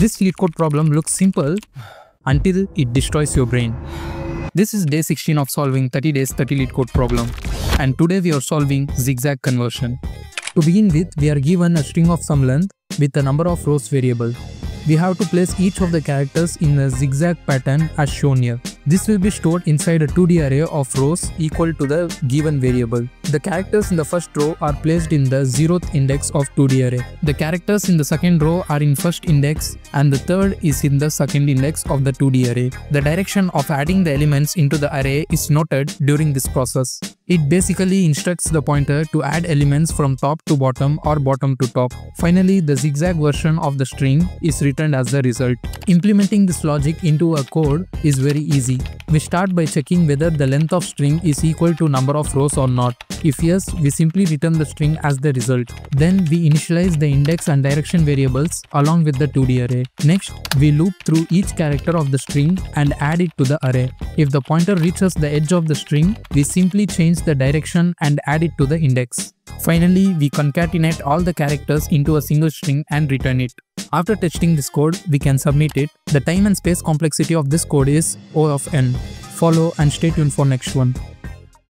This LeetCode problem looks simple until it destroys your brain. This is day 16 of solving 30 days 30 LeetCode problem and today we are solving zigzag conversion. To begin with, we are given a string of some length with a number of rows variable. We have to place each of the characters in a zigzag pattern as shown here. This will be stored inside a 2D array of rows equal to the given variable. The characters in the first row are placed in the zeroth index of 2D array. The characters in the second row are in first index and the third is in the second index of the 2D array. The direction of adding the elements into the array is noted during this process. It basically instructs the pointer to add elements from top to bottom or bottom to top. Finally, the zigzag version of the string is returned as the result. Implementing this logic into a code is very easy. We start by checking whether the length of string is equal to number of rows or not. If yes, we simply return the string as the result. Then we initialize the index and direction variables along with the 2D array. Next, we loop through each character of the string and add it to the array. If the pointer reaches the edge of the string, we simply change the direction and add it to the index. Finally, we concatenate all the characters into a single string and return it. After testing this code, we can submit it. The time and space complexity of this code is O of n. Follow and stay tuned for next one.